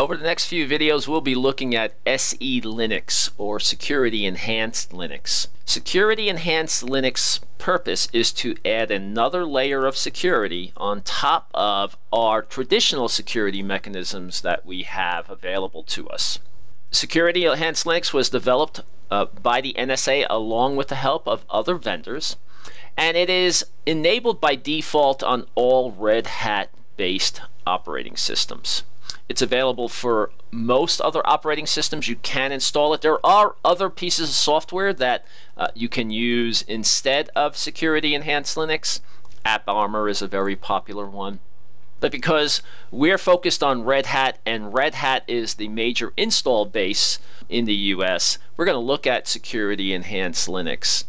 Over the next few videos, we'll be looking at SE Linux or Security Enhanced Linux. Security Enhanced Linux purpose is to add another layer of security on top of our traditional security mechanisms that we have available to us. Security Enhanced Linux was developed uh, by the NSA along with the help of other vendors, and it is enabled by default on all Red Hat based operating systems. It's available for most other operating systems. You can install it. There are other pieces of software that uh, you can use instead of Security Enhanced Linux. AppArmor is a very popular one. But because we're focused on Red Hat and Red Hat is the major install base in the US, we're going to look at Security Enhanced Linux.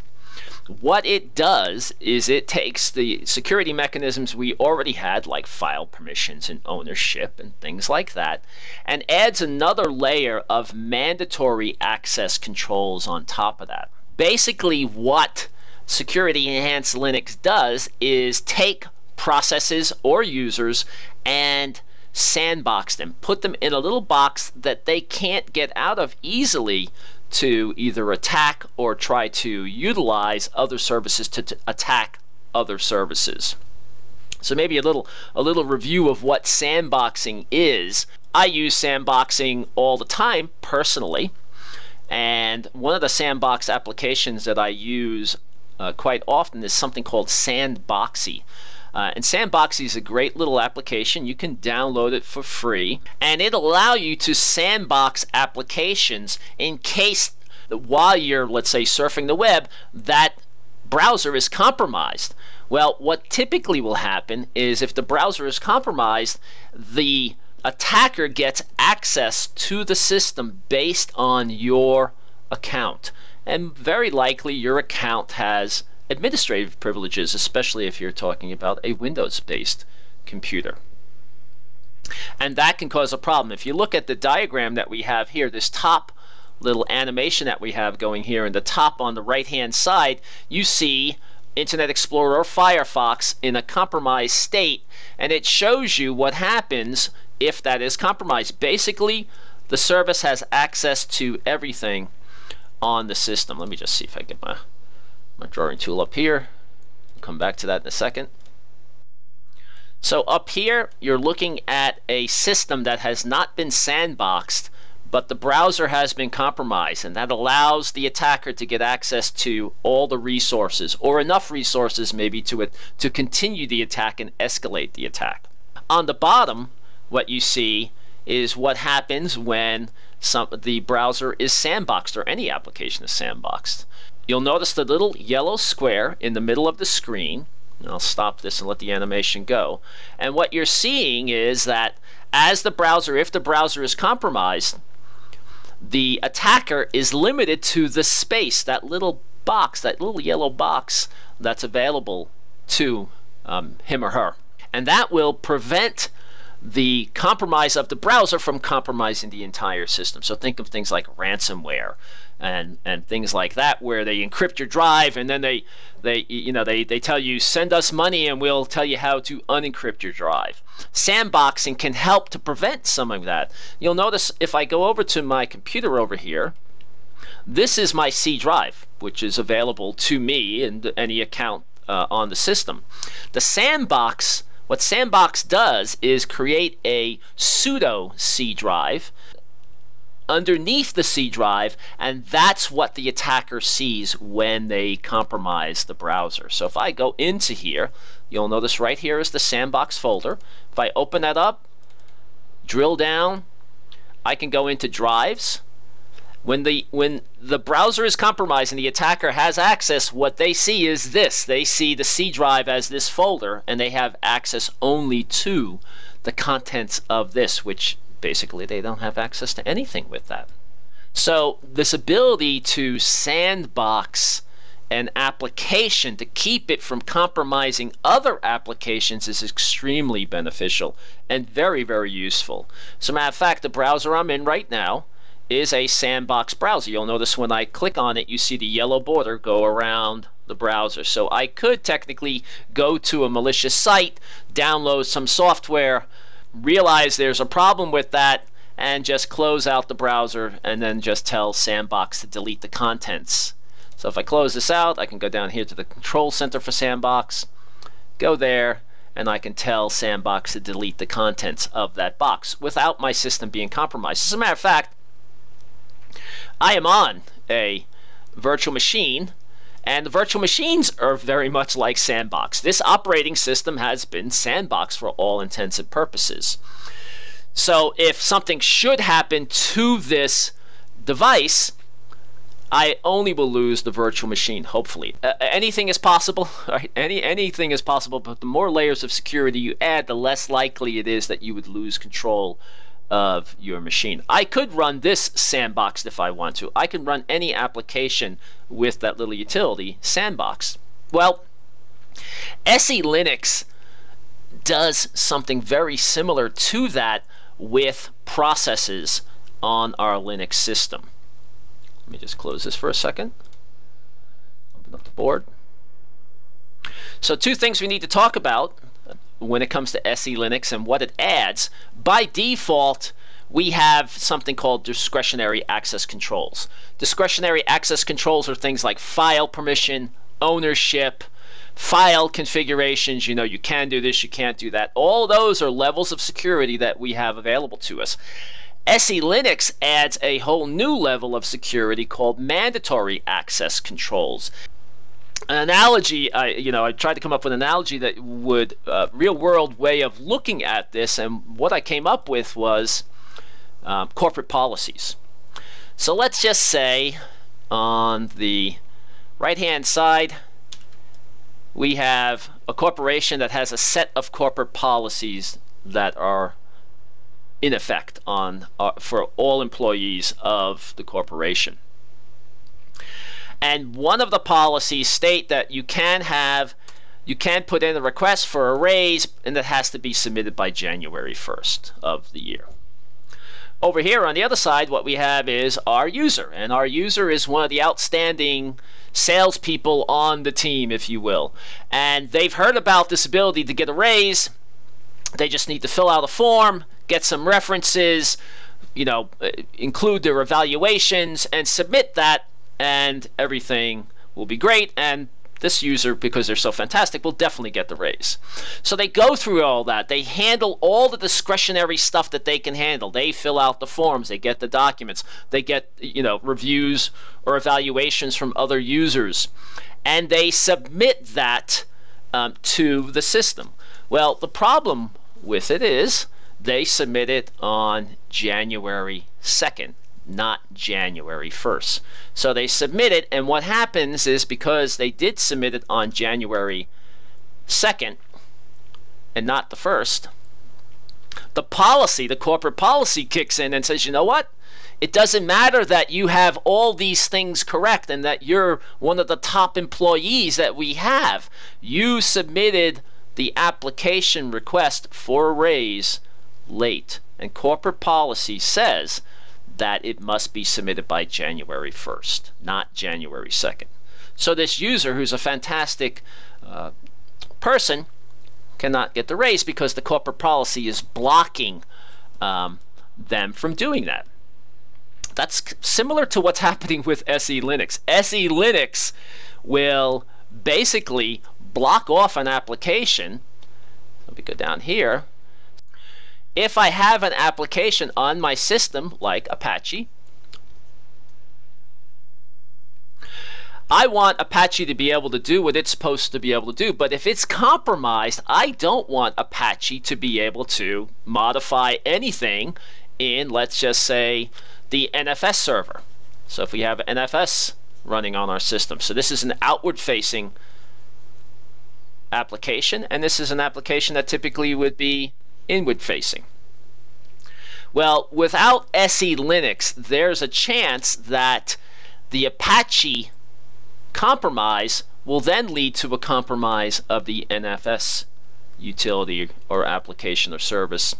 What it does is it takes the security mechanisms we already had, like file permissions and ownership and things like that, and adds another layer of mandatory access controls on top of that. Basically, what Security Enhanced Linux does is take processes or users and sandbox them, put them in a little box that they can't get out of easily to either attack or try to utilize other services to, attack other services. So maybe a little a little review of what sandboxing is. I use sandboxing all the time personally, and one of the sandbox applications that I use uh, quite often is something called Sandboxie. Uh, and Sandboxie is a great little application. You can download it for free, and it allow you to sandbox applications in case while you're, let's say, surfing the web, that browser is compromised. Well, what typically will happen is if the browser is compromised, the attacker gets access to the system based on your account. And very likely your account has administrative privileges, especially if you're talking about a Windows-based computer. And that can cause a problem. If you look at the diagram that we have here, this top little animation that we have going here in the top on the right hand side, you see Internet Explorer or Firefox in a compromised state and it shows you what happens if that is compromised. Basically, the service has access to everything on the system. Let me just see if I get my my drawing tool up here. I'll come back to that in a second. So up here, you're looking at a system that has not been sandboxed, but the browser has been compromised, and that allows the attacker to get access to all the resources, or enough resources maybe to it to continue the attack and escalate the attack. On the bottom, what you see is what happens when some, the browser is sandboxed or any application is sandboxed. You'll notice the little yellow square in the middle of the screen. I'll stop this and let the animation go. And what you're seeing is that as the browser, if the browser is compromised, the attacker is limited to the space, that little box, that little yellow box that's available to um, him or her. And that will prevent the compromise of the browser from compromising the entire system. So think of things like ransomware and and things like that where they encrypt your drive and then they they you know they, they tell you send us money and we'll tell you how to unencrypt your drive. Sandboxing can help to prevent some of that. You'll notice if i go over to my computer over here this is my c drive which is available to me and any account uh, on the system. The sandbox what sandbox does is create a pseudo c drive underneath the C drive, and that's what the attacker sees when they compromise the browser. So if I go into here, you'll notice right here is the sandbox folder. If I open that up, drill down, I can go into drives. When the when the browser is compromised and the attacker has access, what they see is this. They see the C drive as this folder, and they have access only to the contents of this, which basically they don't have access to anything with that. So this ability to sandbox an application to keep it from compromising other applications is extremely beneficial and very, very useful. As a matter of fact, the browser I'm in right now is a sandbox browser. You'll notice when I click on it, you see the yellow border go around the browser. So I could technically go to a malicious site, download some software, realize there's a problem with that and just close out the browser and then just tell Sandbox to delete the contents. So if I close this out, I can go down here to the control center for Sandbox, go there, and I can tell Sandbox to delete the contents of that box without my system being compromised. As a matter of fact, I am on a virtual machine and the virtual machines are very much like Sandbox. This operating system has been Sandbox for all intents and purposes. So if something should happen to this device, I only will lose the virtual machine, hopefully. Uh, anything is possible, right? Any, anything is possible, but the more layers of security you add, the less likely it is that you would lose control of your machine. I could run this sandbox if I want to. I can run any application with that little utility, sandbox. Well, SE Linux does something very similar to that with processes on our Linux system. Let me just close this for a second. Open up the board. So two things we need to talk about when it comes to SE Linux and what it adds. By default, we have something called discretionary access controls. Discretionary access controls are things like file permission, ownership, file configurations, you know, you can do this, you can't do that. All those are levels of security that we have available to us. SE Linux adds a whole new level of security called mandatory access controls. An analogy, I, you know, I tried to come up with an analogy that would uh, real world way of looking at this, and what I came up with was um, corporate policies. So let's just say on the right hand side, we have a corporation that has a set of corporate policies that are in effect on uh, for all employees of the corporation. And one of the policies state that you can have you can put in a request for a raise and that has to be submitted by January 1st of the year. Over here on the other side, what we have is our user, and our user is one of the outstanding salespeople on the team, if you will. And they've heard about this ability to get a raise. They just need to fill out a form, get some references, you know, uh, include their evaluations, and submit that, and everything will be great. And this user, because they're so fantastic, will definitely get the raise. So they go through all that. They handle all the discretionary stuff that they can handle. They fill out the forms, they get the documents, they get, you know, reviews or evaluations from other users, and they submit that um, to the system. Well, the problem with it is they submit it on January 2nd not January 1st. So they submit it, and what happens is because they did submit it on January 2nd and not the 1st, the policy, the corporate policy kicks in and says, you know what? It doesn't matter that you have all these things correct and that you're one of the top employees that we have. You submitted the application request for a raise late. And corporate policy says that it must be submitted by January 1st, not January 2nd. So this user, who's a fantastic uh, person, cannot get the raise because the corporate policy is blocking um, them from doing that. That's similar to what's happening with SE Linux. SE Linux will basically block off an application. Let me go down here if I have an application on my system like Apache, I want Apache to be able to do what it's supposed to be able to do. But if it's compromised, I don't want Apache to be able to modify anything in, let's just say, the NFS server. So if we have NFS running on our system. So this is an outward facing application, and this is an application that typically would be inward facing. Well, without SE Linux, there's a chance that the Apache compromise will then lead to a compromise of the NFS utility or application or service.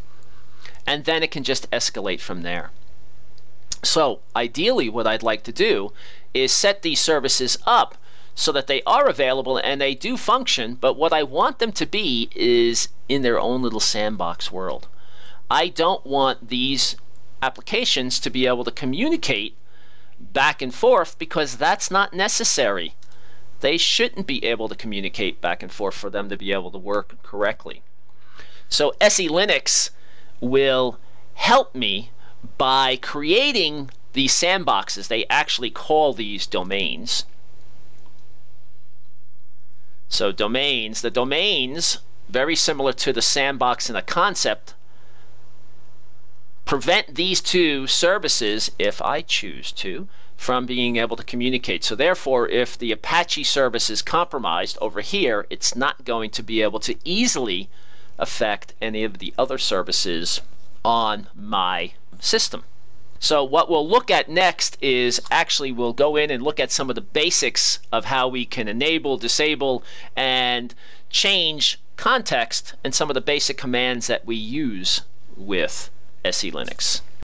And then it can just escalate from there. So ideally what I'd like to do is set these services up so that they are available and they do function, but what I want them to be is in their own little sandbox world. I don't want these applications to be able to communicate back and forth because that's not necessary. They shouldn't be able to communicate back and forth for them to be able to work correctly. So SE Linux will help me by creating these sandboxes. They actually call these domains. So domains, the domains, very similar to the sandbox in a concept, prevent these two services, if I choose to, from being able to communicate. So therefore, if the Apache service is compromised over here, it's not going to be able to easily affect any of the other services on my system. So what we'll look at next is actually we'll go in and look at some of the basics of how we can enable, disable, and change context and some of the basic commands that we use with SE Linux.